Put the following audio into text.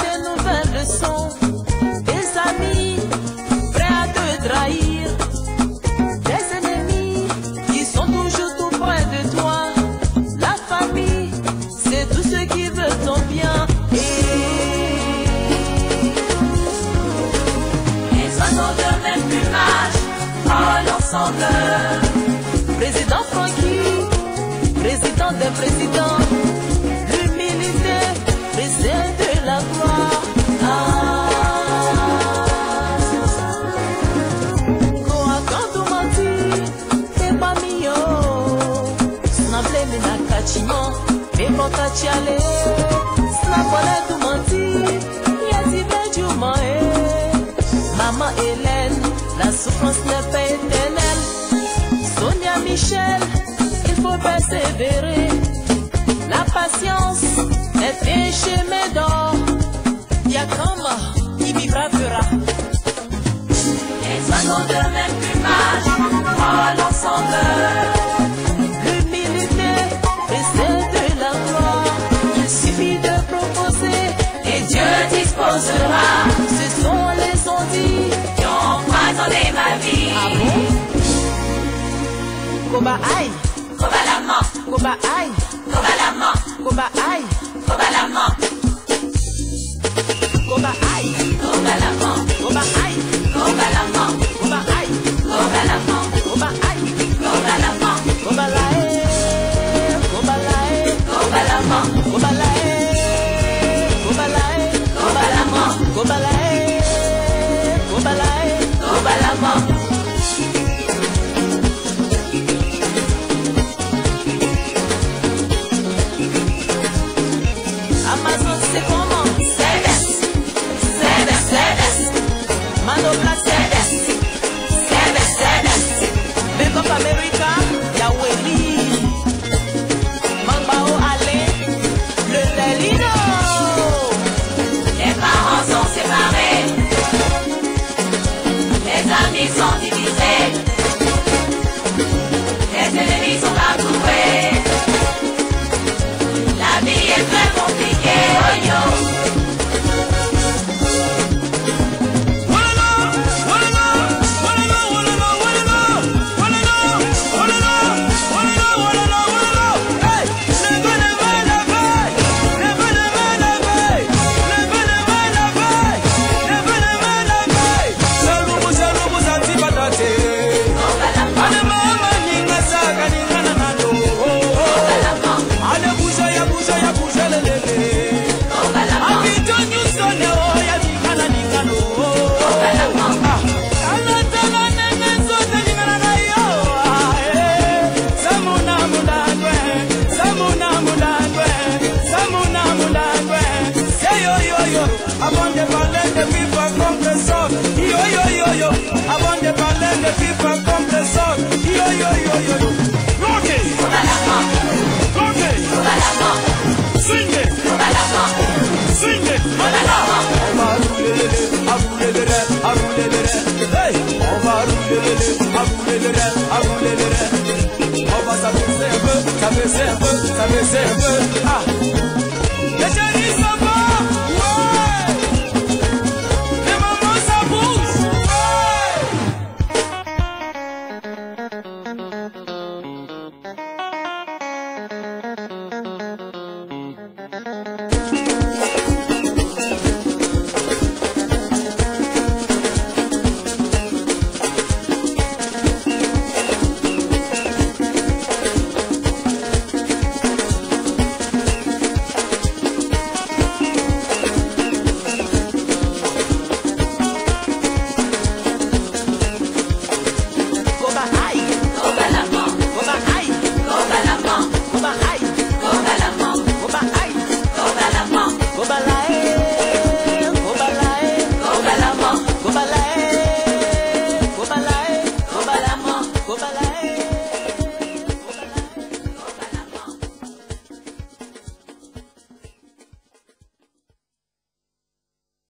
tes nouvelles leçons. Des amis prêts à te trahir. Des ennemis qui sont toujours tout près de toi. La famille, c'est tout ce qui veut ton bien. Les oiseaux de même plumage volent ensemble. Président Francky, président des présidents, du mati, yasi bejuma eh. Maman Hélène, la souffrance n'est pas éternelle. Sonia Michel, il faut persévérer. La patience est un chemin d'or. Yakama, il vivra fera. Les oiseaux de même plumage volent ensemble. Ce sont les ondits. qui ont poisonné ma vie. Ah bon? Koba aïe, Kobalama, koba aïe, kobalama, koba aïe, Mas você como and the people compresor. Hey. Amarulelele, amarulelele, amarulelele. Baba ça me serve. Ah. Déjà ils sont